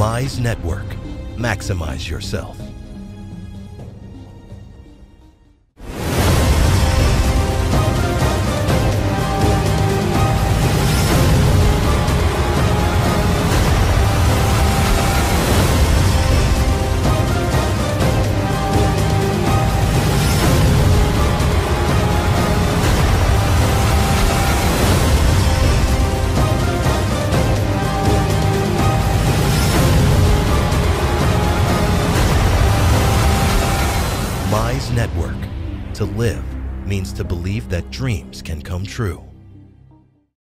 Mize Network. Maximize yourself. Mize Network. To live means to believe that dreams can come true.